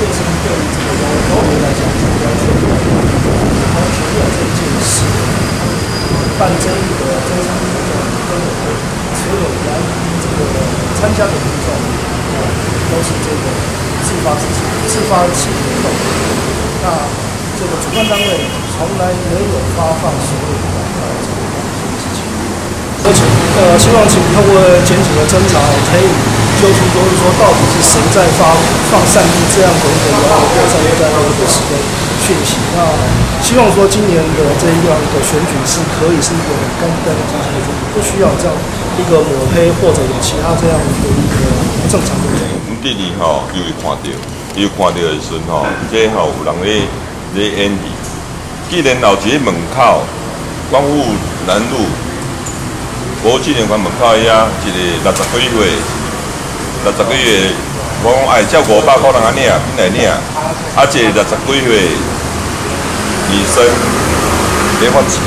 自身对于这个要求来讲，要求就要求要求要这要求要求们办这一个这场活动，跟我们所有来这个参加的民众，啊，都是这个自发自己自发性的动。那这个主办单位从来没有发放所有的广告这个事情，而且呃，希望请各位检举的侦查可以。揪出，就是说到底是谁在发放散布这样的一个谣言或者在不时的讯息。那希望说今年的这一样的选举是可以是一个很干净的进行的选举，不需要这样一个抹黑或者有其他这样的一个不正常的。唔第二吼，又会看到，又看到的时阵吼，这吼有人咧咧演戏。既然后一个门口，光复南路。国纪念馆门口遐一个六十几岁，六十几岁，我讲哎，照五百块人安领，边来领？啊，一个六十几岁女生咧发钱，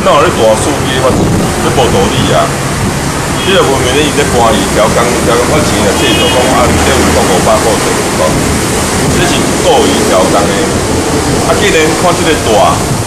哪有咧大数据发钱？这无道理啊！你若问明咧，伊咧搬伊调工调工发钱啊，这就讲啊，这有讲五百块就无讲，这是故意调工的。啊，既然看这个大。